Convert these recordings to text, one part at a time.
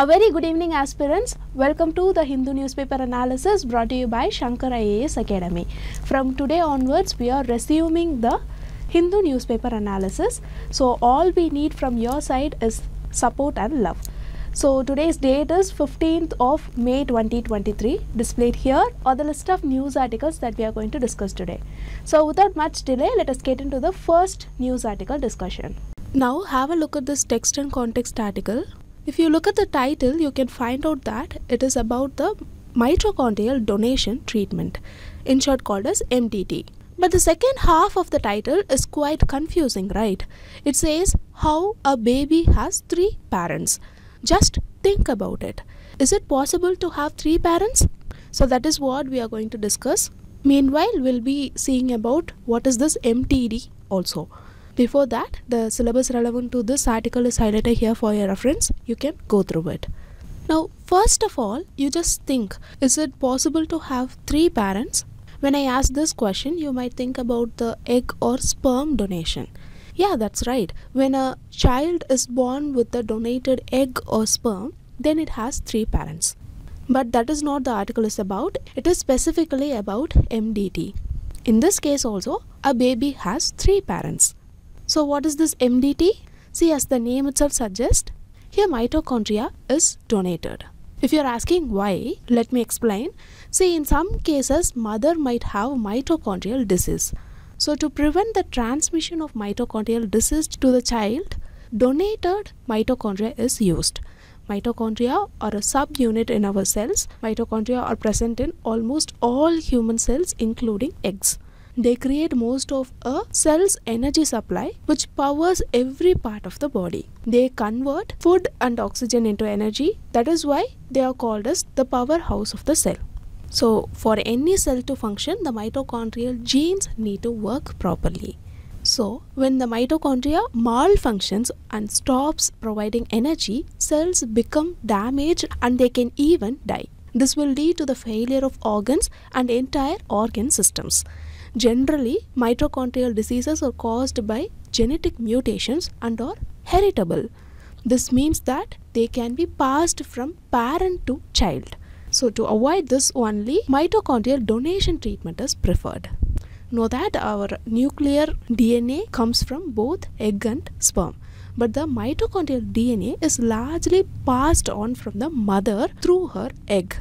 A very good evening, aspirants. Welcome to the Hindu newspaper analysis brought to you by Shankar IAS Academy. From today onwards, we are resuming the Hindu newspaper analysis. So, all we need from your side is support and love. So, today's date is 15th of May 2023. Displayed here are the list of news articles that we are going to discuss today. So, without much delay, let us get into the first news article discussion. Now, have a look at this text and context article. If you look at the title, you can find out that it is about the mitochondrial donation treatment, in short called as MDT. But the second half of the title is quite confusing, right? It says how a baby has three parents. Just think about it. Is it possible to have three parents? So that is what we are going to discuss. Meanwhile, we'll be seeing about what is this MTD also. Before that, the syllabus relevant to this article is highlighted here for your reference. You can go through it. Now, first of all, you just think is it possible to have three parents? When I ask this question, you might think about the egg or sperm donation. Yeah, that's right. When a child is born with a donated egg or sperm, then it has three parents. But that is not the article is about. It is specifically about MDT. In this case also, a baby has three parents. So what is this MDT? See as the name itself suggests, here mitochondria is donated. If you are asking why, let me explain. See in some cases mother might have mitochondrial disease. So to prevent the transmission of mitochondrial disease to the child, donated mitochondria is used. Mitochondria are a subunit in our cells. Mitochondria are present in almost all human cells including eggs they create most of a cell's energy supply which powers every part of the body. They convert food and oxygen into energy. That is why they are called as the powerhouse of the cell. So for any cell to function the mitochondrial genes need to work properly. So when the mitochondria malfunctions and stops providing energy cells become damaged and they can even die. This will lead to the failure of organs and entire organ systems Generally, mitochondrial diseases are caused by genetic mutations and are heritable. This means that they can be passed from parent to child. So to avoid this only, mitochondrial donation treatment is preferred. Know that our nuclear DNA comes from both egg and sperm. But the mitochondrial DNA is largely passed on from the mother through her egg.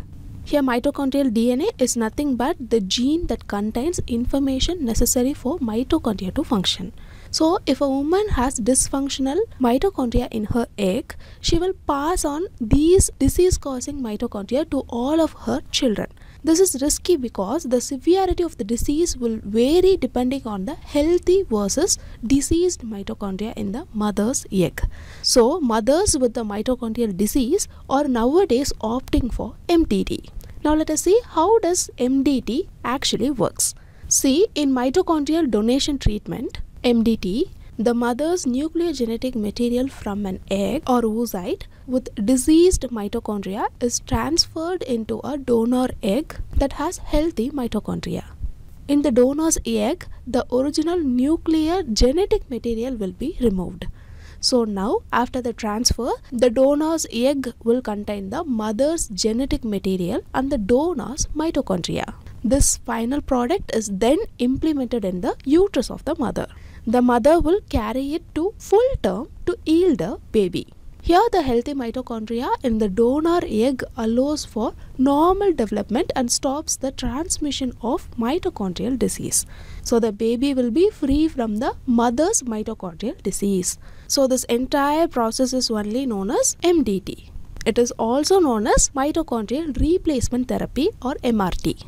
Here mitochondrial DNA is nothing but the gene that contains information necessary for mitochondria to function. So if a woman has dysfunctional mitochondria in her egg, she will pass on these disease causing mitochondria to all of her children. This is risky because the severity of the disease will vary depending on the healthy versus diseased mitochondria in the mother's egg. So, mothers with the mitochondrial disease are nowadays opting for MTD. Now let us see how does MDT actually works. See in mitochondrial donation treatment, MDT, the mother's nuclear genetic material from an egg or oocyte with diseased mitochondria is transferred into a donor egg that has healthy mitochondria. In the donor's egg, the original nuclear genetic material will be removed. So now after the transfer, the donor's egg will contain the mother's genetic material and the donor's mitochondria. This final product is then implemented in the uterus of the mother. The mother will carry it to full term to yield a baby. Here the healthy mitochondria in the donor egg allows for normal development and stops the transmission of mitochondrial disease. So the baby will be free from the mother's mitochondrial disease. So this entire process is only known as MDT. It is also known as mitochondrial replacement therapy or MRT.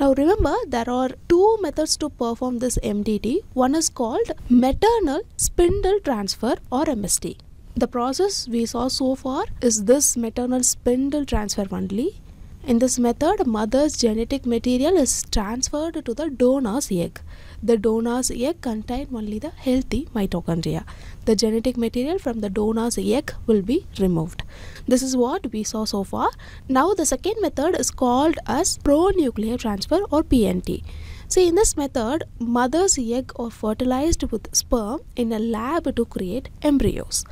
Now remember there are two methods to perform this MDT. One is called maternal spindle transfer or MST. The process we saw so far is this maternal spindle transfer only. In this method, mother's genetic material is transferred to the donor's egg. The donor's egg contains only the healthy mitochondria. The genetic material from the donor's egg will be removed. This is what we saw so far. Now the second method is called as pronuclear transfer or PNT. See, in this method, mother's egg are fertilized with sperm in a lab to create embryos.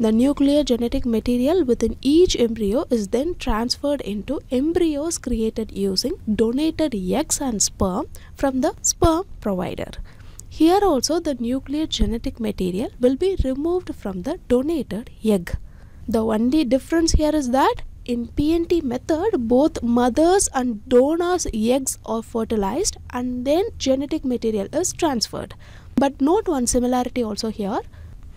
The nuclear genetic material within each embryo is then transferred into embryos created using donated eggs and sperm from the sperm provider. Here also the nuclear genetic material will be removed from the donated egg. The only difference here is that in PNT method both mothers and donors eggs are fertilized and then genetic material is transferred. But note one similarity also here.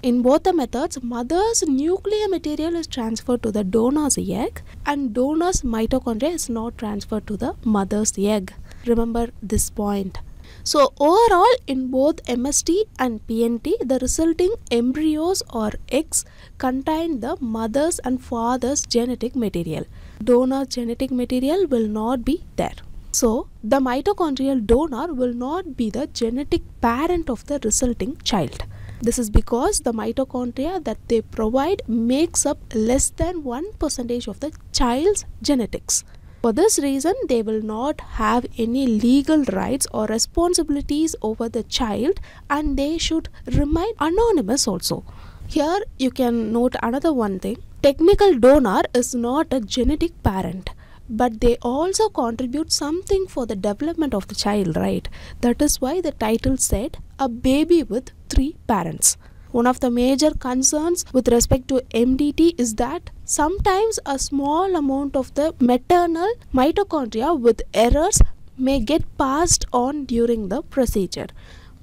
In both the methods, mother's nuclear material is transferred to the donor's egg and donor's mitochondria is not transferred to the mother's egg. Remember this point. So overall in both MST and PNT the resulting embryos or eggs contain the mother's and father's genetic material. Donor genetic material will not be there. So the mitochondrial donor will not be the genetic parent of the resulting child. This is because the mitochondria that they provide makes up less than 1% of the child's genetics. For this reason, they will not have any legal rights or responsibilities over the child and they should remain anonymous also. Here you can note another one thing. Technical donor is not a genetic parent but they also contribute something for the development of the child, right? That is why the title said a baby with three parents. One of the major concerns with respect to MDT is that sometimes a small amount of the maternal mitochondria with errors may get passed on during the procedure.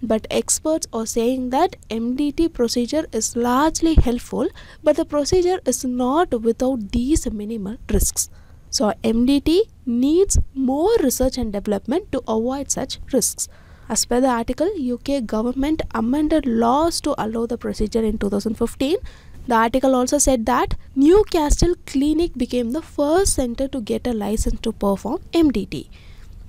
But experts are saying that MDT procedure is largely helpful, but the procedure is not without these minimal risks. So, MDT needs more research and development to avoid such risks. As per the article, UK government amended laws to allow the procedure in 2015. The article also said that Newcastle Clinic became the first center to get a license to perform MDT.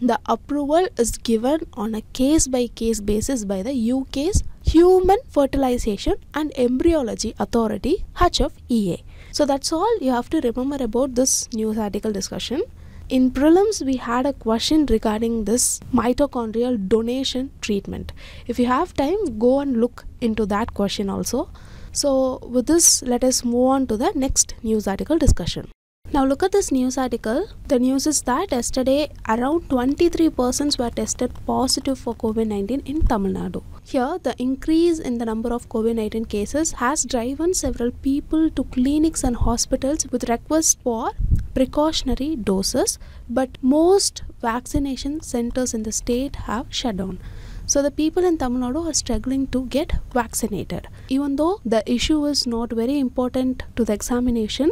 The approval is given on a case by case basis by the UK's Human Fertilization and Embryology Authority HFEA. So that's all you have to remember about this news article discussion. In prelims, we had a question regarding this mitochondrial donation treatment. If you have time, go and look into that question also. So, with this, let us move on to the next news article discussion. Now, look at this news article. The news is that yesterday around 23 persons were tested positive for COVID 19 in Tamil Nadu. Here, the increase in the number of COVID 19 cases has driven several people to clinics and hospitals with requests for precautionary doses, but most vaccination centers in the state have shut down. So the people in Tamil Nadu are struggling to get vaccinated. Even though the issue is not very important to the examination,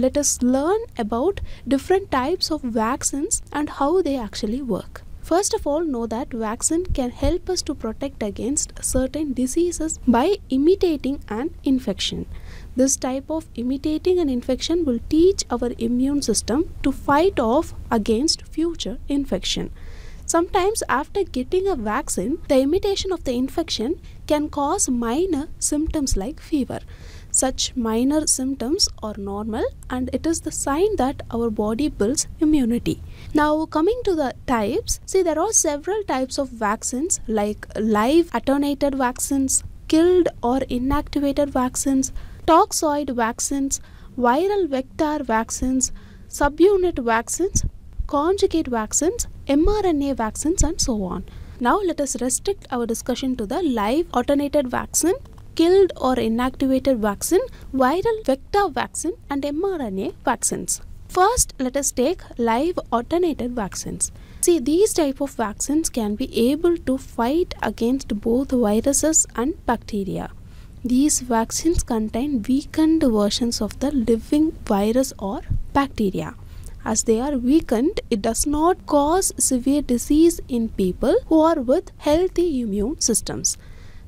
let us learn about different types of vaccines and how they actually work. First of all, know that vaccine can help us to protect against certain diseases by imitating an infection. This type of imitating an infection will teach our immune system to fight off against future infection. Sometimes, after getting a vaccine, the imitation of the infection can cause minor symptoms like fever. Such minor symptoms are normal and it is the sign that our body builds immunity. Now, coming to the types, see, there are several types of vaccines like live attenuated vaccines, killed or inactivated vaccines, toxoid vaccines, viral vector vaccines, subunit vaccines, conjugate vaccines, mRNA vaccines, and so on. Now, let us restrict our discussion to the live attenuated vaccine, killed or inactivated vaccine, viral vector vaccine, and mRNA vaccines. First, let us take live attenuated vaccines. See, these type of vaccines can be able to fight against both viruses and bacteria. These vaccines contain weakened versions of the living virus or bacteria. As they are weakened, it does not cause severe disease in people who are with healthy immune systems.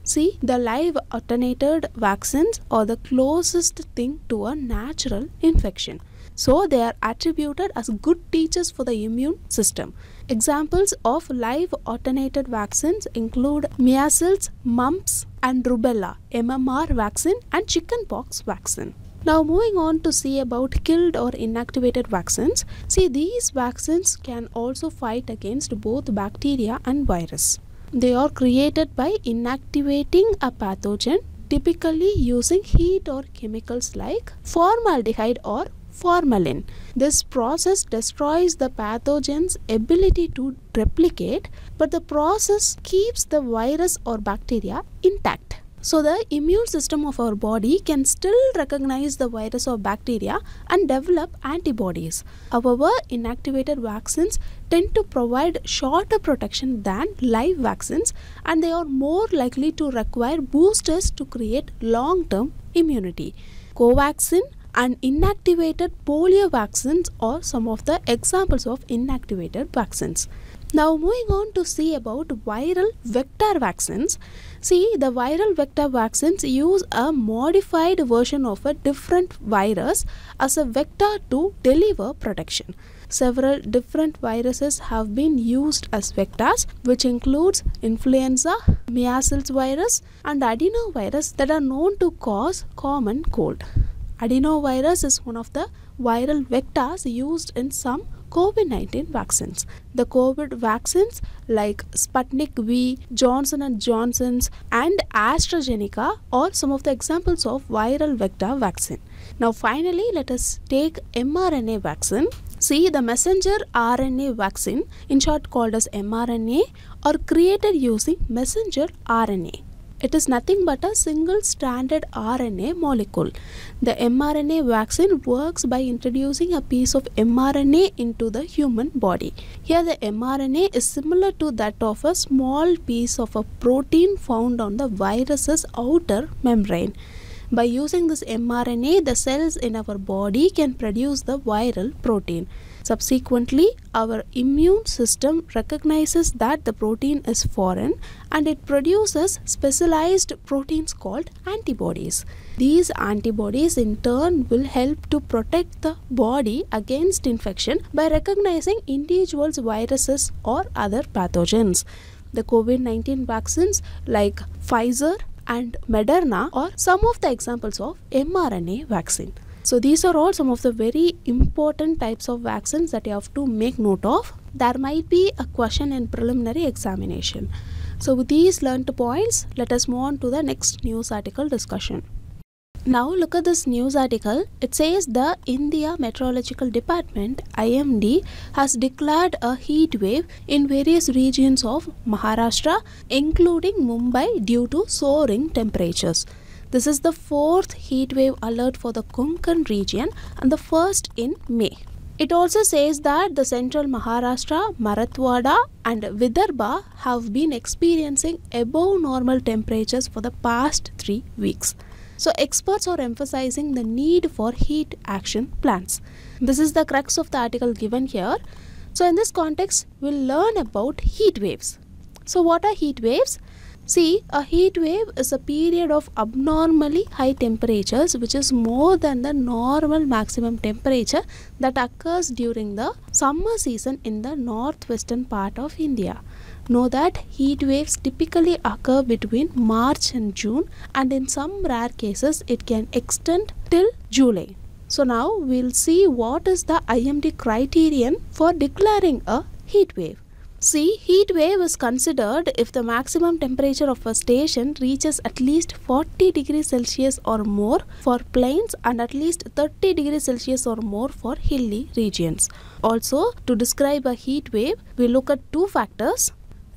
See, the live attenuated vaccines are the closest thing to a natural infection. So, they are attributed as good teachers for the immune system. Examples of live attenuated vaccines include measles, mumps, and rubella, MMR vaccine, and chickenpox vaccine. Now, moving on to see about killed or inactivated vaccines. See, these vaccines can also fight against both bacteria and virus. They are created by inactivating a pathogen typically using heat or chemicals like formaldehyde or formalin. This process destroys the pathogen's ability to replicate, but the process keeps the virus or bacteria intact. So, the immune system of our body can still recognize the virus or bacteria and develop antibodies. However, inactivated vaccines tend to provide shorter protection than live vaccines and they are more likely to require boosters to create long term immunity. Covaxin and inactivated polio vaccines are some of the examples of inactivated vaccines. Now, moving on to see about viral vector vaccines. See, the viral vector vaccines use a modified version of a different virus as a vector to deliver protection. Several different viruses have been used as vectors, which includes influenza, measles virus, and adenovirus that are known to cause common cold. Adenovirus is one of the viral vectors used in some COVID 19 vaccines. The COVID vaccines like Sputnik V, Johnson & Johnson's and AstraZeneca are some of the examples of viral vector vaccine. Now finally let us take mRNA vaccine. See the messenger RNA vaccine in short called as mRNA are created using messenger RNA. It is nothing but a single stranded RNA molecule. The mRNA vaccine works by introducing a piece of mRNA into the human body. Here, the mRNA is similar to that of a small piece of a protein found on the virus's outer membrane. By using this mRNA, the cells in our body can produce the viral protein. Subsequently, our immune system recognizes that the protein is foreign and it produces specialized proteins called antibodies. These antibodies in turn will help to protect the body against infection by recognizing individuals' viruses or other pathogens. The COVID 19 vaccines like Pfizer and Moderna are some of the examples of mRNA vaccine. So these are all some of the very important types of vaccines that you have to make note of. There might be a question in preliminary examination. So with these learned points, let us move on to the next news article discussion. Now look at this news article. It says the India Meteorological Department IMD has declared a heat wave in various regions of Maharashtra including Mumbai due to soaring temperatures. This is the fourth heat wave alert for the Konkan region and the first in May. It also says that the central Maharashtra, Marathwada, and Vidarbha have been experiencing above normal temperatures for the past three weeks. So, experts are emphasizing the need for heat action plans. This is the crux of the article given here. So, in this context, we'll learn about heat waves. So, what are heat waves? See, a heat wave is a period of abnormally high temperatures which is more than the normal maximum temperature that occurs during the summer season in the northwestern part of India. Know that heat waves typically occur between March and June and in some rare cases it can extend till July. So now we'll see what is the IMD criterion for declaring a heat wave. See, heat wave is considered if the maximum temperature of a station reaches at least 40 degrees Celsius or more for plains and at least 30 degrees Celsius or more for hilly regions. Also, to describe a heat wave, we look at two factors.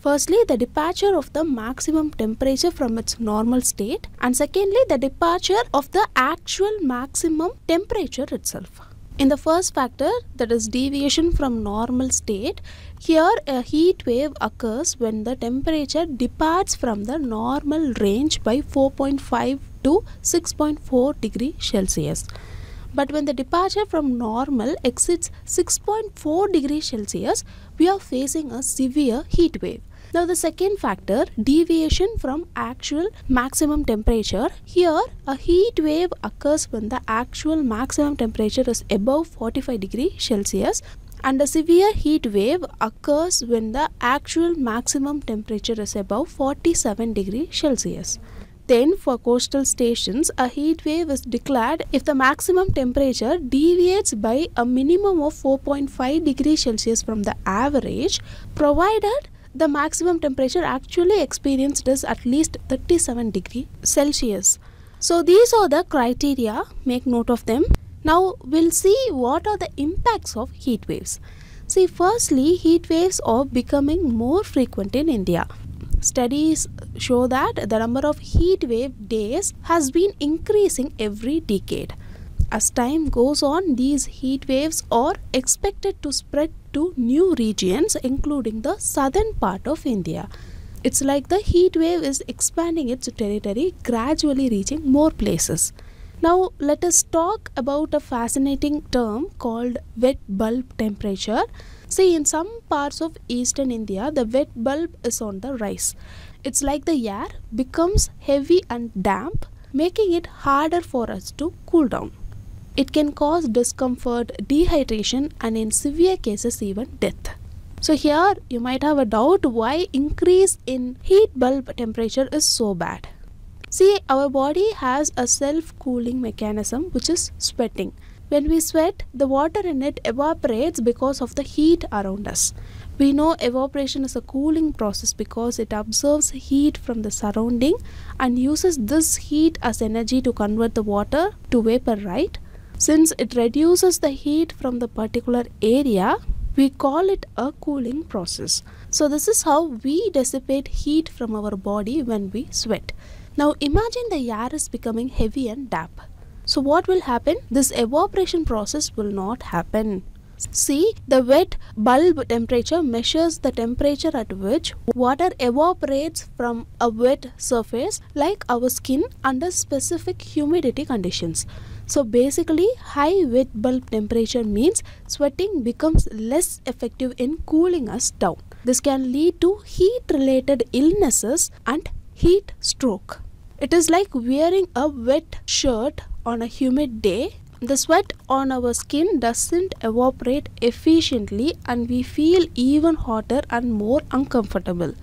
Firstly, the departure of the maximum temperature from its normal state, and secondly, the departure of the actual maximum temperature itself. In the first factor, that is deviation from normal state, here a heat wave occurs when the temperature departs from the normal range by 4.5 to 6.4 degree Celsius. But when the departure from normal exceeds 6.4 degree Celsius, we are facing a severe heat wave. Now the second factor, deviation from actual maximum temperature. Here a heat wave occurs when the actual maximum temperature is above 45 degree Celsius and a severe heat wave occurs when the actual maximum temperature is above 47 degree Celsius. Then for coastal stations, a heat wave is declared if the maximum temperature deviates by a minimum of 4.5 degrees Celsius from the average provided the maximum temperature actually experienced is at least 37 degree Celsius. So these are the criteria, make note of them. Now we'll see what are the impacts of heat waves. See, firstly, heat waves are becoming more frequent in India. Studies show that the number of heat wave days has been increasing every decade. As time goes on, these heat waves are expected to spread to new regions, including the southern part of India. It's like the heat wave is expanding its territory, gradually reaching more places. Now, let us talk about a fascinating term called wet bulb temperature. See, in some parts of eastern India, the wet bulb is on the rise. It's like the air becomes heavy and damp, making it harder for us to cool down. It can cause discomfort, dehydration, and in severe cases, even death. So, here you might have a doubt why increase in heat bulb temperature is so bad. See, our body has a self cooling mechanism which is sweating. When we sweat, the water in it evaporates because of the heat around us. We know evaporation is a cooling process because it absorbs heat from the surrounding and uses this heat as energy to convert the water to vapor, right? Since it reduces the heat from the particular area, we call it a cooling process. So, this is how we dissipate heat from our body when we sweat. Now, imagine the air is becoming heavy and damp. So, what will happen? This evaporation process will not happen. See, the wet bulb temperature measures the temperature at which water evaporates from a wet surface like our skin under specific humidity conditions. So basically high wet bulb temperature means sweating becomes less effective in cooling us down. This can lead to heat related illnesses and heat stroke. It is like wearing a wet shirt on a humid day. The sweat on our skin doesn't evaporate efficiently and we feel even hotter and more uncomfortable.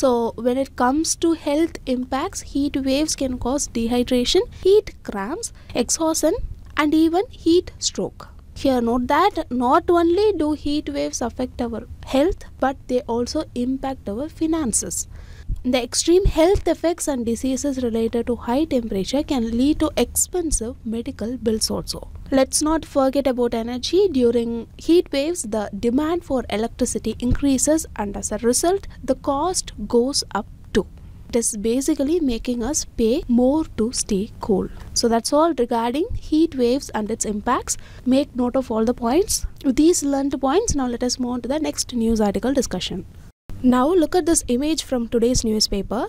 So, when it comes to health impacts, heat waves can cause dehydration, heat cramps, exhaustion, and even heat stroke. Here, note that not only do heat waves affect our health, but they also impact our finances. The extreme health effects and diseases related to high temperature can lead to expensive medical bills also. Let's not forget about energy. During heat waves, the demand for electricity increases, and as a result, the cost goes up too. It is basically making us pay more to stay cool. So, that's all regarding heat waves and its impacts. Make note of all the points. With these learned points, now let us move on to the next news article discussion. Now, look at this image from today's newspaper.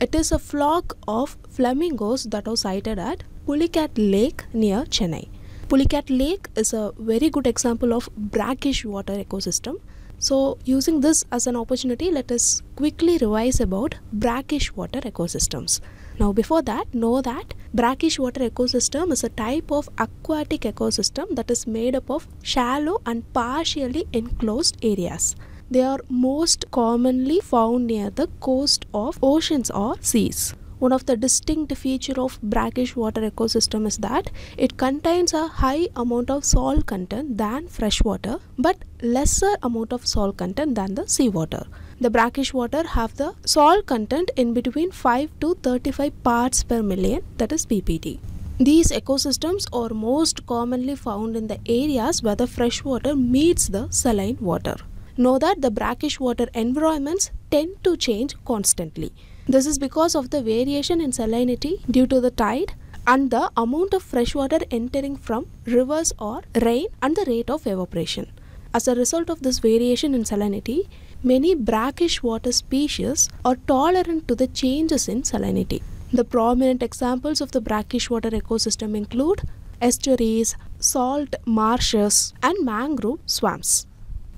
It is a flock of flamingos that was sighted at Pulicat Lake near Chennai. Pulicat Lake is a very good example of brackish water ecosystem. So, using this as an opportunity, let us quickly revise about brackish water ecosystems. Now, before that, know that brackish water ecosystem is a type of aquatic ecosystem that is made up of shallow and partially enclosed areas. They are most commonly found near the coast of oceans or seas. One of the distinct feature of brackish water ecosystem is that it contains a high amount of salt content than fresh water but lesser amount of salt content than the seawater. The brackish water have the salt content in between 5 to 35 parts per million that is PPT. These ecosystems are most commonly found in the areas where the fresh water meets the saline water. Know that the brackish water environments tend to change constantly. This is because of the variation in salinity due to the tide and the amount of fresh water entering from rivers or rain and the rate of evaporation. As a result of this variation in salinity, many brackish water species are tolerant to the changes in salinity. The prominent examples of the brackish water ecosystem include estuaries, salt marshes, and mangrove swamps.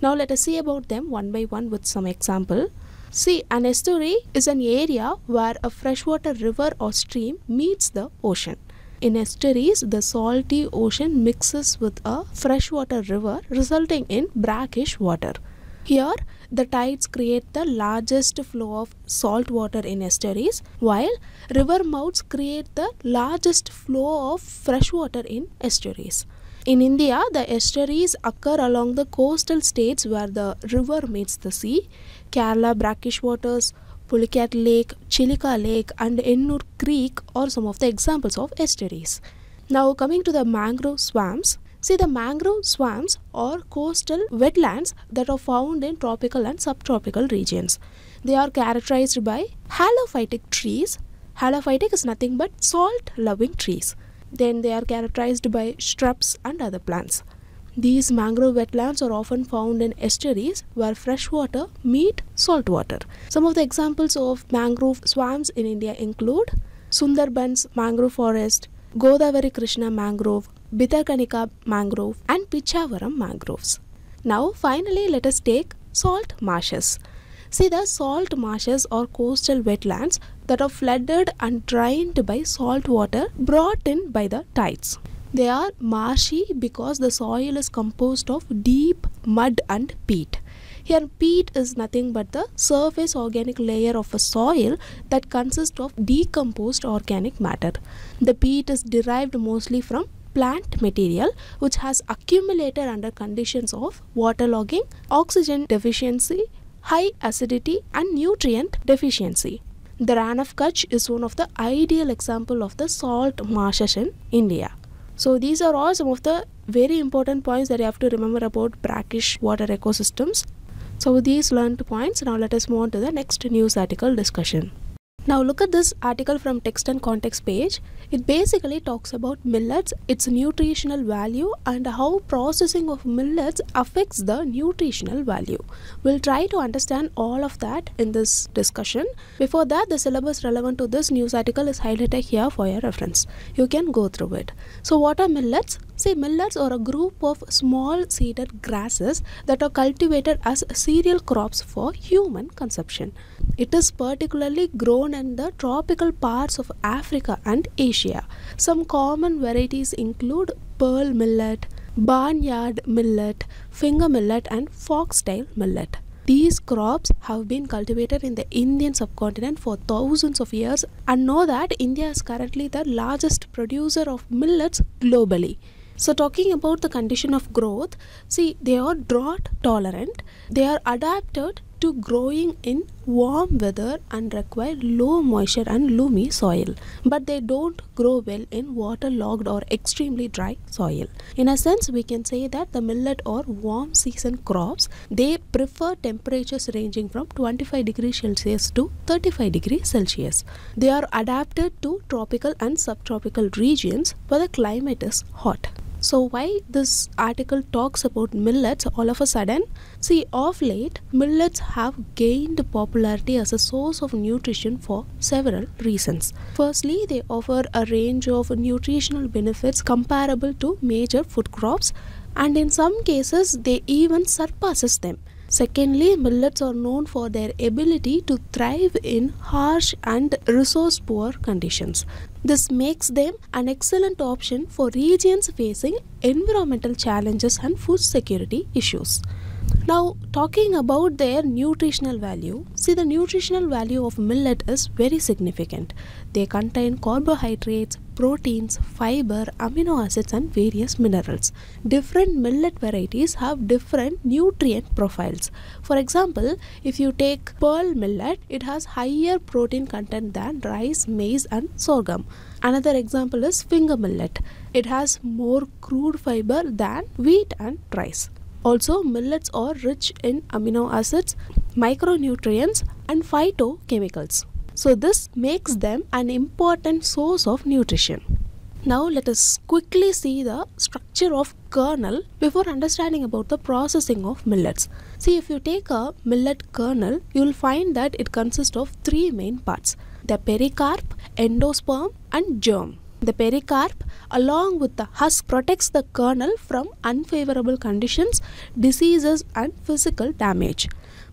Now let us see about them one by one with some example. See, an estuary is an area where a freshwater river or stream meets the ocean. In estuaries, the salty ocean mixes with a freshwater river, resulting in brackish water. Here, the tides create the largest flow of salt water in estuaries, while river mouths create the largest flow of fresh water in estuaries. In India, the estuaries occur along the coastal states where the river meets the sea. Kerala brackish waters, Pulicat Lake, Chilika Lake, and Ennore Creek are some of the examples of estuaries. Now, coming to the mangrove swamps, See, the mangrove swamps are coastal wetlands that are found in tropical and subtropical regions. They are characterized by halophytic trees. Halophytic is nothing but salt loving trees. Then they are characterized by shrubs and other plants. These mangrove wetlands are often found in estuaries where fresh water meet salt water. Some of the examples of mangrove swamps in India include Sundarbans mangrove forest, Godavari Krishna mangrove, Bhitarkanika mangrove and Pichavaram mangroves. Now finally let us take salt marshes. See the salt marshes or coastal wetlands that are flooded and drained by salt water brought in by the tides. They are marshy because the soil is composed of deep mud and peat. Here peat is nothing but the surface organic layer of a soil that consists of decomposed organic matter. The peat is derived mostly from plant material which has accumulated under conditions of waterlogging, oxygen deficiency, high acidity and nutrient deficiency. The Rann of Kutch is one of the ideal example of the salt marshes in India. So these are all some of the very important points that you have to remember about brackish water ecosystems. So with these learned points, now let us move on to the next news article discussion. Now look at this article from text and context page. It basically talks about millets, its nutritional value and how processing of millets affects the nutritional value. We'll try to understand all of that in this discussion. Before that, the syllabus relevant to this news article is highlighted here for your reference. You can go through it. So what are millets? See, millets are a group of small seeded grasses that are cultivated as cereal crops for human consumption. It is particularly grown in the tropical parts of Africa and Asia. Some common varieties include pearl millet, barnyard millet, finger millet, and foxtail millet. These crops have been cultivated in the Indian subcontinent for thousands of years and know that India is currently the largest producer of millets globally. So, talking about the condition of growth, see, they are drought tolerant, they are adapted to growing in warm weather and require low moisture and loamy soil, but they don't grow well in waterlogged or extremely dry soil. In a sense, we can say that the millet or warm season crops they prefer temperatures ranging from 25 degrees Celsius to 35 degrees Celsius. They are adapted to tropical and subtropical regions where the climate is hot. So why this article talks about millets all of a sudden? See, of late, millets have gained popularity as a source of nutrition for several reasons. Firstly, they offer a range of nutritional benefits comparable to major food crops and in some cases they even surpasses them. Secondly, millets are known for their ability to thrive in harsh and resource poor conditions. This makes them an excellent option for regions facing environmental challenges and food security issues. Now, talking about their nutritional value, see the nutritional value of millet is very significant. They contain carbohydrates, proteins, fiber, amino acids, and various minerals. Different millet varieties have different nutrient profiles. For example, if you take pearl millet, it has higher protein content than rice, maize, and sorghum. Another example is finger millet. It has more crude fiber than wheat and rice. Also, millets are rich in amino acids, micronutrients, and phytochemicals. So, this makes them an important source of nutrition. Now, let us quickly see the structure of kernel before understanding about the processing of millets. See, if you take a millet kernel, you will find that it consists of three main parts the pericarp, endosperm, and germ. The pericarp, along with the husk, protects the kernel from unfavorable conditions, diseases, and physical damage.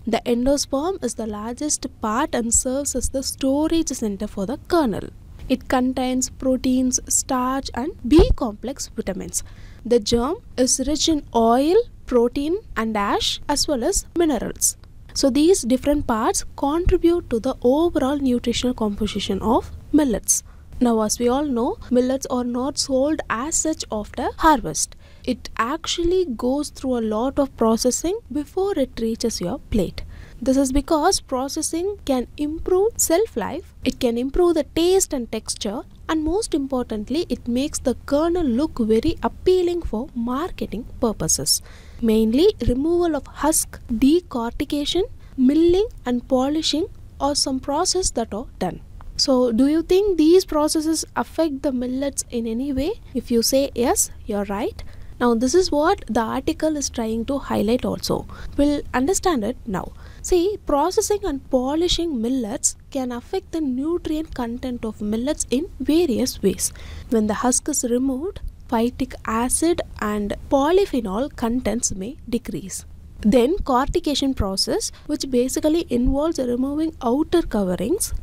The endosperm is the largest part and serves as the storage center for the kernel. It contains proteins, starch, and B complex vitamins. The germ is rich in oil, protein, and ash, as well as minerals. So, these different parts contribute to the overall nutritional composition of millets. Now, as we all know, millets are not sold as such after harvest. it actually goes through a lot of processing before it reaches your plate. This is because processing can improve shelf life, it can improve the taste and texture, and most importantly, it makes the kernel look very appealing for marketing purposes. Mainly, removal of husk, decortication, milling, and polishing are some process that are done. So, do you think these processes affect the millets in any way? If you say yes, you're right. Now, this is what the article is trying to highlight also. We'll understand it now. See, processing and polishing millets can affect the nutrient content of millets in various ways. When the husk is removed, phytic acid and polyphenol contents may decrease. Then cortication process which basically involves removing outer coverings.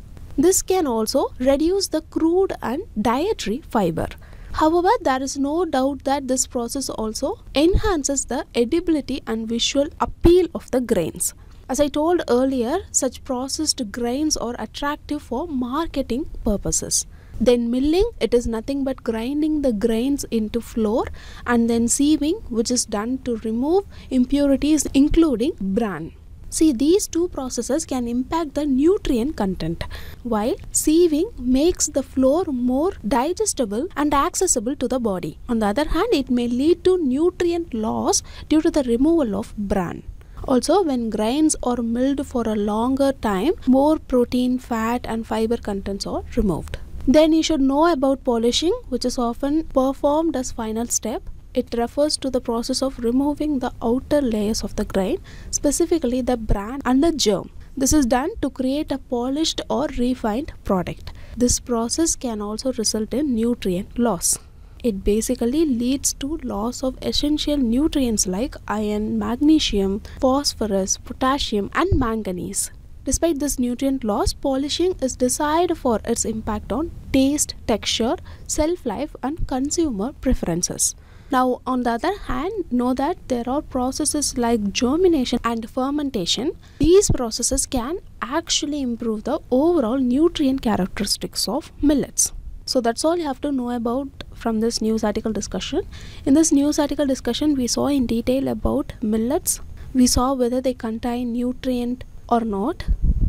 This can also reduce the crude and dietary fiber. However, there is no doubt that this process also enhances the edibility and visual appeal of the grains. As I told earlier, such processed grains are attractive for marketing purposes. Then milling, it is nothing but grinding the grains into flour and then sieving, which is done to remove impurities including bran. See, these two processes can impact the nutrient content, while sieving makes the flour more digestible and accessible to the body. On the other hand, it may lead to nutrient loss due to the removal of bran. Also, when grains are milled for a longer time, more protein, fat, and fiber contents are removed. Then you should know about polishing, which is often performed as final step. It refers to the process of removing the outer layers of the grain, specifically the bran and the germ. This is done to create a polished or refined product. This process can also result in nutrient loss. It basically leads to loss of essential nutrients like iron, magnesium, phosphorus, potassium, and manganese. Despite this nutrient loss, polishing is desired for its impact on taste, texture, shelf life, and consumer preferences. Now, on the other hand, know that there are processes like germination and fermentation. These processes can actually improve the overall nutrient characteristics of millets. So, that's all you have to know about from this news article discussion. In this news article discussion, we saw in detail about millets. We saw whether they contain nutrient or not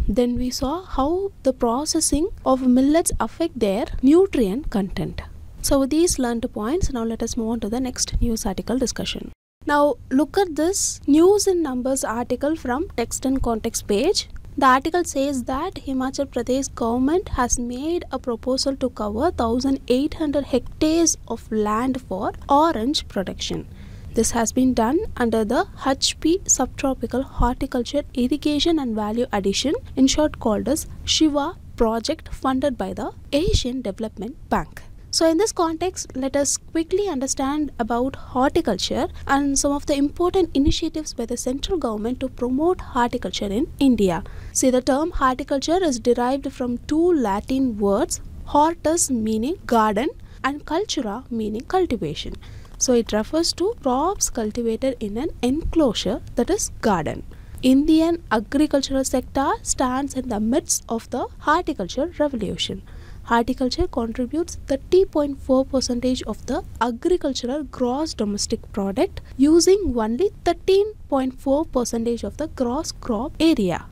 then we saw how the processing of millets affect their nutrient content so with these learned points now let us move on to the next news article discussion now look at this news in numbers article from text and context page the article says that Himachal Pradesh government has made a proposal to cover 1800 hectares of land for orange production. This has been done under the HP Subtropical Horticulture Irrigation and Value Addition, in short called as Shiva project funded by the Asian Development Bank. So, in this context, let us quickly understand about horticulture and some of the important initiatives by the central government to promote horticulture in India. See, the term horticulture is derived from two Latin words hortus meaning garden and cultura meaning cultivation. So it refers to crops cultivated in an enclosure that is garden. Indian agricultural sector stands in the midst of the horticulture revolution. Horticulture contributes 30.4 percentage of the agricultural gross domestic product using only 13.4 percentage of the gross crop area.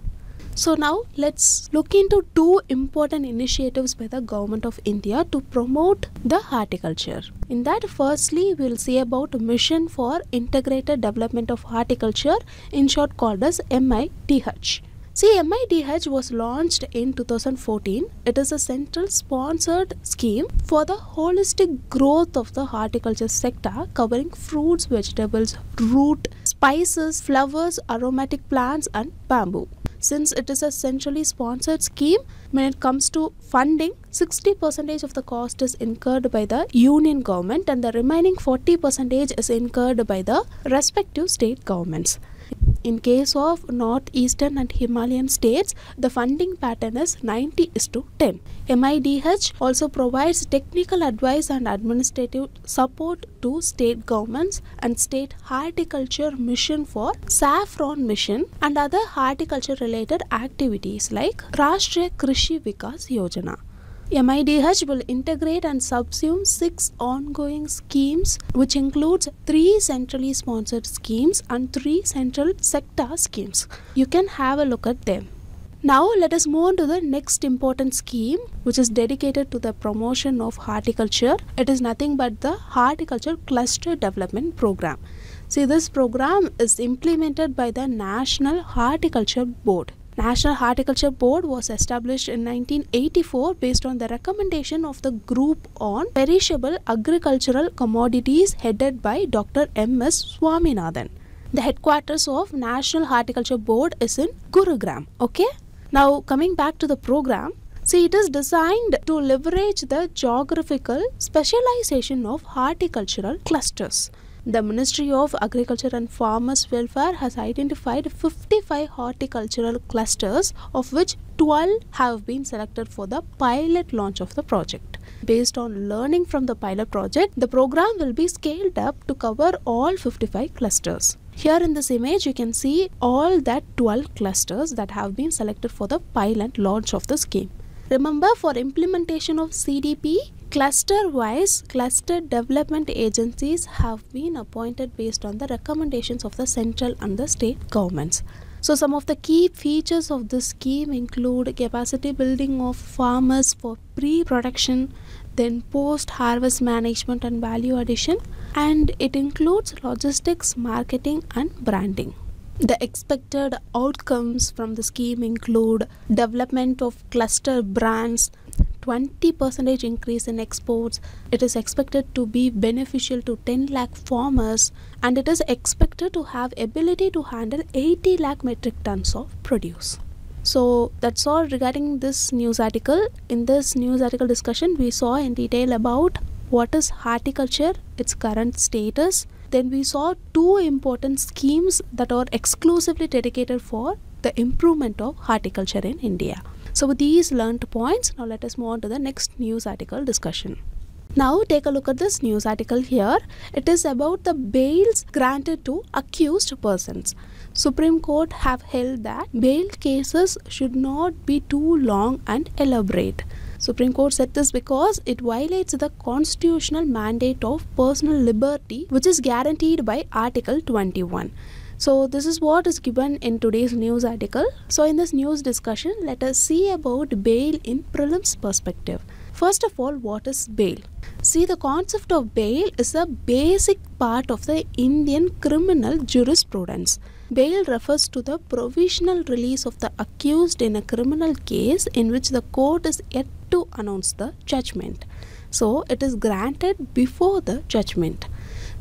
So now let's look into two important initiatives by the government of India to promote the horticulture. In that firstly we'll see about mission for integrated development of horticulture in short called as MIDH. See, MIDH was launched in 2014. It is a central sponsored scheme for the holistic growth of the horticulture sector covering fruits, vegetables, root, spices, flowers, aromatic plants and bamboo since it is a centrally sponsored scheme when it comes to funding 60% of the cost is incurred by the union government and the remaining 40% is incurred by the respective state governments in case of northeastern and Himalayan states, the funding pattern is 90 is to 10. MIDH also provides technical advice and administrative support to state governments and state horticulture mission for saffron mission and other horticulture related activities like Rashtriya Krishi Vikas Yojana. MIDH will integrate and subsume six ongoing schemes, which includes three centrally sponsored schemes and three central sector schemes. You can have a look at them. Now let us move on to the next important scheme which is dedicated to the promotion of horticulture. It is nothing but the Horticulture Cluster Development Program. See this program is implemented by the National Horticulture Board. National Horticulture Board was established in 1984 based on the recommendation of the group on perishable agricultural commodities headed by Dr. M. S. Swaminathan. The headquarters of National Horticulture Board is in Gurugram. Okay. Now coming back to the program, see it is designed to leverage the geographical specialization of horticultural clusters. The Ministry of Agriculture and Farmers Welfare has identified 55 horticultural clusters, of which 12 have been selected for the pilot launch of the project. Based on learning from the pilot project, the program will be scaled up to cover all 55 clusters. Here in this image, you can see all that 12 clusters that have been selected for the pilot launch of the scheme. Remember for implementation of CDP, cluster-wise cluster development agencies have been appointed based on the recommendations of the central and the state governments. So some of the key features of this scheme include capacity building of farmers for pre-production, then post-harvest management and value addition, and it includes logistics, marketing and branding. The expected outcomes from the scheme include development of cluster brands, 20% increase in exports. It is expected to be beneficial to 10 lakh farmers and it is expected to have ability to handle 80 lakh metric tons of produce. So that's all regarding this news article. In this news article discussion, we saw in detail about what is horticulture, its current status. Then we saw two important schemes that are exclusively dedicated for the improvement of horticulture in India. So with these learned points, now let us move on to the next news article discussion. Now take a look at this news article here. It is about the bails granted to accused persons. Supreme Court have held that bail cases should not be too long and elaborate. Supreme Court said this because it violates the constitutional mandate of personal liberty which is guaranteed by Article 21. So this is what is given in today's news article. So in this news discussion, let us see about bail in prelims perspective. First of all, what is bail? See, the concept of bail is a basic part of the Indian criminal jurisprudence. Bail refers to the provisional release of the accused in a criminal case in which the court is yet to announce the judgment. So, it is granted before the judgment.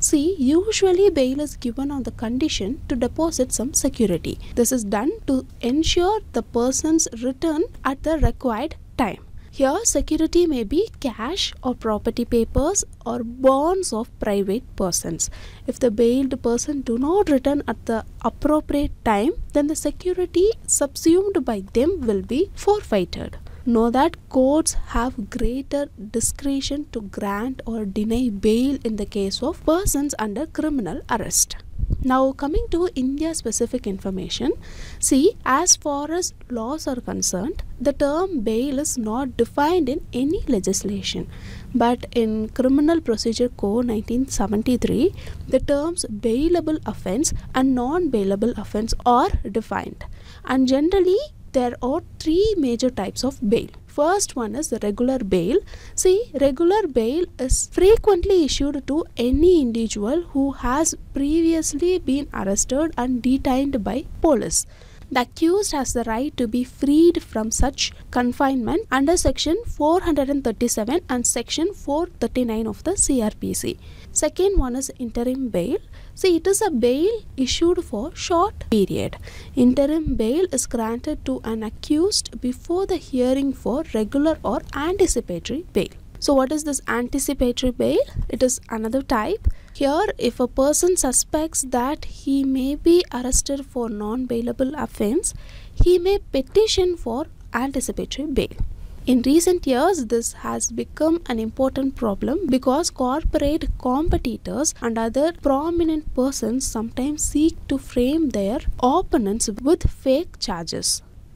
See, usually bail is given on the condition to deposit some security. This is done to ensure the person's return at the required time. Here, security may be cash or property papers or bonds of private persons. If the bailed person do not return at the appropriate time, then the security subsumed by them will be forfeited. Know that courts have greater discretion to grant or deny bail in the case of persons under criminal arrest. Now, coming to India specific information, see, as far as laws are concerned, the term bail is not defined in any legislation. But in Criminal Procedure Code 1973, the terms bailable offence and non bailable offence are defined. And generally, there are three major types of bail. First one is the regular bail. See, regular bail is frequently issued to any individual who has previously been arrested and detained by police. The accused has the right to be freed from such confinement under section 437 and section 439 of the CRPC. Second one is interim bail. See, it is a bail issued for short period. Interim bail is granted to an accused before the hearing for regular or anticipatory bail. So, what is this anticipatory bail? It is another type. Here, if a person suspects that he may be arrested for non bailable offense, he may petition for anticipatory bail. In recent years, this has become an important problem because corporate competitors and other prominent persons sometimes seek to frame their opponents with fake charges.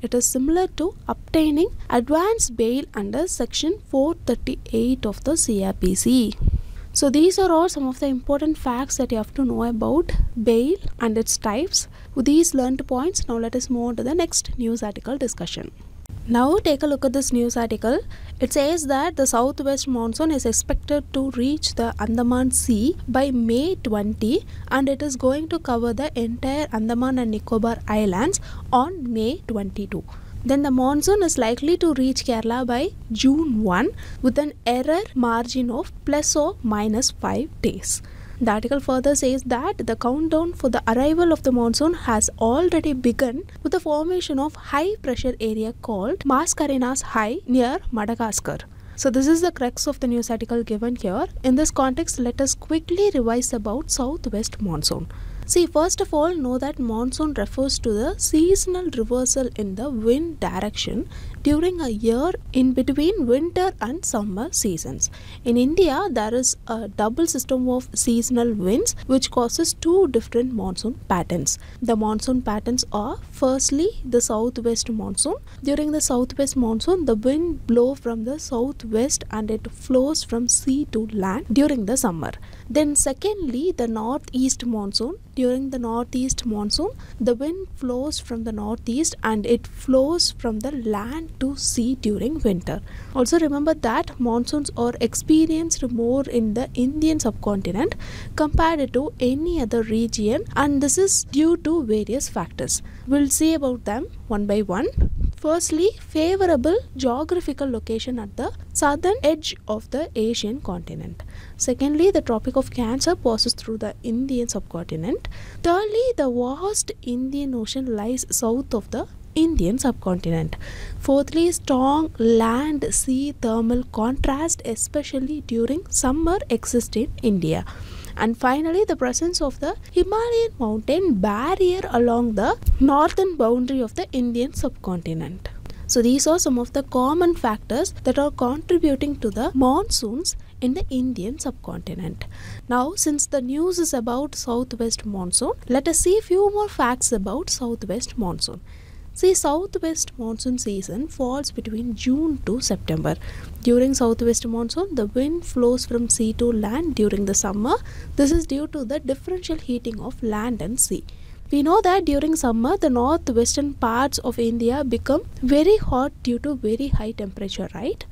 it is similar to obtaining advance bail under section 438 of the CRPC. So these are all some of the important facts that you have to know about bail and its types. With these learned points, now let us move on to the next news article discussion. Now take a look at this news article. It says that the southwest monsoon is expected to reach the Andaman Sea by May 20 and it is going to cover the entire Andaman and Nicobar Islands on May 22. Then the monsoon is likely to reach Kerala by June 1 with an error margin of plus or minus 5 days. The article further says that the countdown for the arrival of the monsoon has already begun with the formation of high pressure area called Mascarenas High near Madagascar. So this is the crux of the news article given here. In this context, let us quickly revise about southwest monsoon. See, first of all, know that monsoon refers to the seasonal reversal in the wind direction during a year in between winter and summer seasons. In India, there is a double system of seasonal winds which causes two different monsoon patterns. The monsoon patterns are firstly the southwest monsoon. During the southwest monsoon, the wind blows from the southwest and it flows from sea to land during the summer. Then secondly, the northeast monsoon. During the northeast monsoon, the wind flows from the northeast and it flows from the land to sea during winter. Also remember that monsoons are experienced more in the Indian subcontinent compared to any other region and this is due to various factors. We'll see about them one by one. Firstly, favorable geographical location at the southern edge of the Asian continent. Secondly, the Tropic of Cancer passes through the Indian subcontinent. Thirdly, the vast Indian Ocean lies south of the Indian subcontinent. Fourthly, strong land sea thermal contrast, especially during summer, exists in India. And finally, the presence of the Himalayan mountain barrier along the northern boundary of the Indian subcontinent. So, these are some of the common factors that are contributing to the monsoons in the Indian subcontinent. Now, since the news is about southwest monsoon, let us see few more facts about southwest monsoon. See, southwest monsoon season falls between June to September. During southwest monsoon, the wind flows from sea to land during the summer. This is due to the differential heating of land and sea. We know that during summer, the northwestern parts of India become very hot due to very high temperature, right?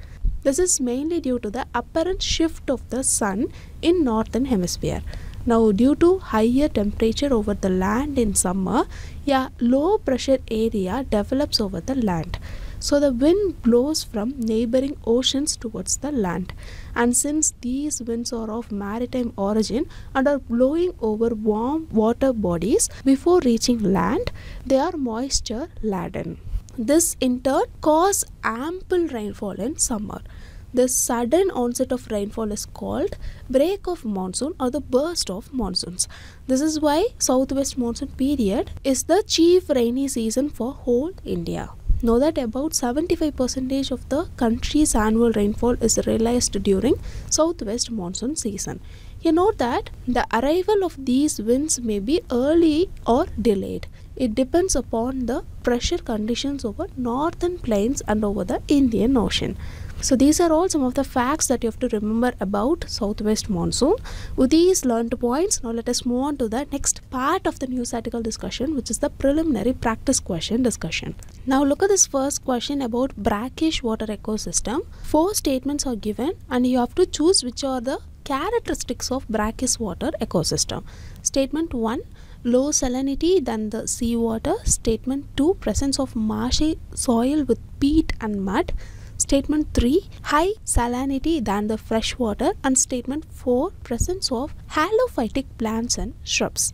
This is mainly due to the apparent shift of the sun in northern hemisphere. Now, due to higher temperature over the land in summer, a low pressure area develops over the land. So, the wind blows from neighboring oceans towards the land. And since these winds are of maritime origin and are blowing over warm water bodies before reaching land, they are moisture laden. This in turn causes ample rainfall in summer. The sudden onset of rainfall is called break of monsoon or the burst of monsoons. This is why southwest monsoon period is the chief rainy season for whole India. Know that about 75% of the country's annual rainfall is realized during southwest monsoon season. You know that the arrival of these winds may be early or delayed. It depends upon the pressure conditions over northern plains and over the Indian Ocean. So these are all some of the facts that you have to remember about southwest monsoon. With these learned points, now let us move on to the next part of the news article discussion, which is the preliminary practice question discussion. Now look at this first question about brackish water ecosystem. Four statements are given and you have to choose which are the characteristics of brackish water ecosystem. Statement 1 low salinity than the seawater. Statement 2 presence of marshy soil with peat and mud. Statement 3 high salinity than the fresh water and statement 4 presence of halophytic plants and shrubs.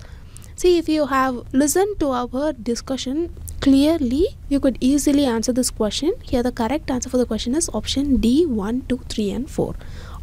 See if you have listened to our discussion clearly you could easily answer this question. Here the correct answer for the question is option D 1, 2, 3 and 4.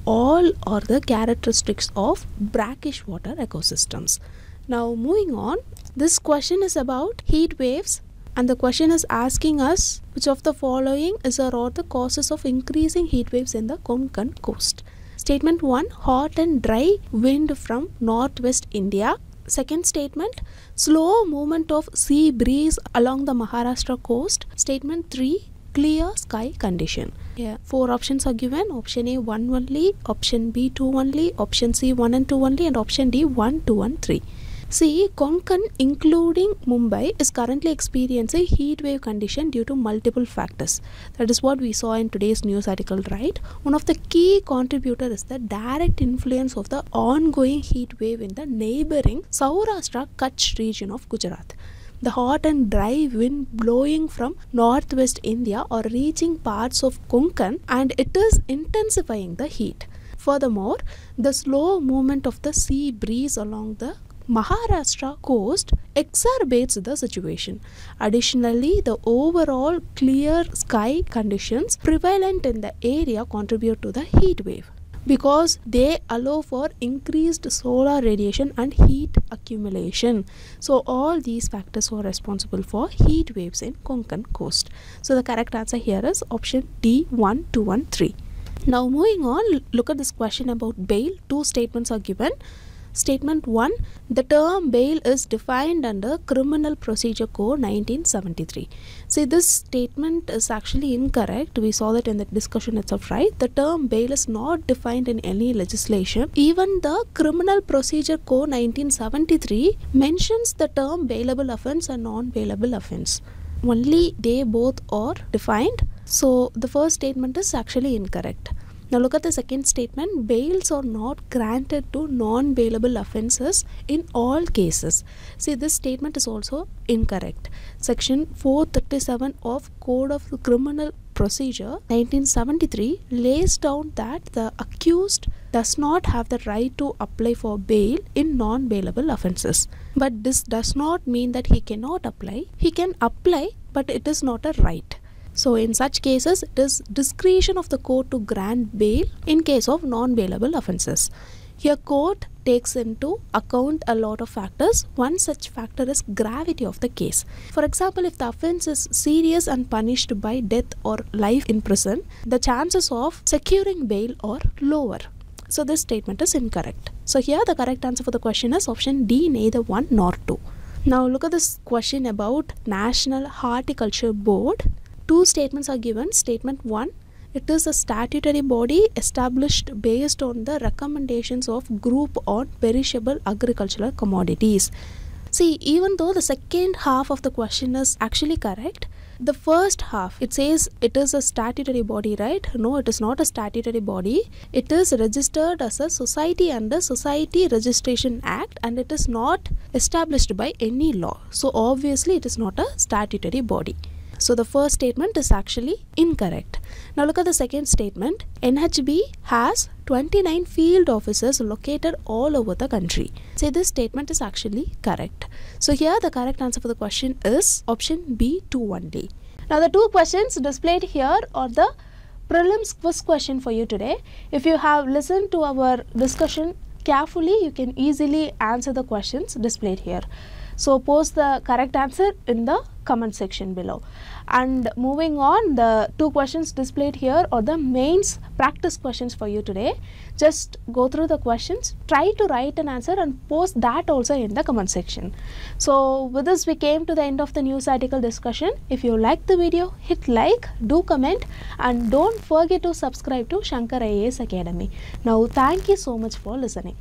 All are the characteristics of brackish water ecosystems. Now moving on, this question is about heat waves and the question is asking us which of the following is or are the causes of increasing heat waves in the Konkan coast. Statement 1 Hot and dry wind from northwest India. second statement slow movement of sea breeze along the Maharashtra coast. Statement 3 clear sky condition. Yeah, four options are given option A 1 only, option B 2 only, option C 1 and 2 only, and option D 1, 2, and 3. See, Konkan, including Mumbai, is currently experiencing heat wave condition due to multiple factors. That is what we saw in today's news article, right? One of the key contributor is the direct influence of the ongoing heat wave in the neighboring Saurashtra Kutch region of Gujarat. The hot and dry wind blowing from northwest India or reaching parts of Konkan and it is intensifying the heat. Furthermore, the slow movement of the sea breeze along the Maharashtra coast exacerbates the situation. Additionally, the overall clear sky conditions prevalent in the area contribute to the heat wave because they allow for increased solar radiation and heat accumulation. So, all these factors are responsible for heat waves in Konkan coast. So, the correct answer here is option D 1, 2, and 3. Now, moving on, look at this question about bail. Two statements are given. Statement 1 The term bail is defined under Criminal Procedure Code 1973. See, this statement is actually incorrect. We saw that in the discussion itself, right? The term bail is not defined in any legislation. Even the Criminal Procedure Code 1973 mentions the term bailable offense and non bailable offense. Only they both are defined. So, the first statement is actually incorrect. Now look at the second statement. Bails are not granted to non-bailable offences in all cases. See this statement is also incorrect. Section 437 of Code of Criminal Procedure 1973 lays down that the accused does not have the right to apply for bail in non-bailable offences. But this does not mean that he cannot apply. He can apply but it is not a right. So, in such cases, it is discretion of the court to grant bail in case of non-bailable offences. Here, court takes into account a lot of factors. One such factor is gravity of the case. For example, if the offence is serious and punished by death or life in prison, the chances of securing bail are lower. So, this statement is incorrect. So, here the correct answer for the question is option D, neither 1 nor 2. Now, look at this question about National Horticulture Board two statements are given. Statement 1 it is a statutory body established based on the recommendations of group on perishable agricultural commodities. See even though the second half of the question is actually correct the first half it says it is a statutory body right? No it is not a statutory body. It is registered as a society under society registration act and it is not established by any law. So obviously it is not a statutory body so the first statement is actually incorrect. Now look at the second statement. NHB has 29 field offices located all over the country. Say this statement is actually correct. So here the correct answer for the question is option B 2 only. Now the two questions displayed here are the prelims quiz question for you today. If you have listened to our discussion carefully, you can easily answer the questions displayed here. So post the correct answer in the comment section below. And moving on, the two questions displayed here are the mains practice questions for you today. Just go through the questions, try to write an answer and post that also in the comment section. So with this we came to the end of the news article discussion. If you like the video, hit like, do comment and don't forget to subscribe to Shankar IAS Academy. Now thank you so much for listening.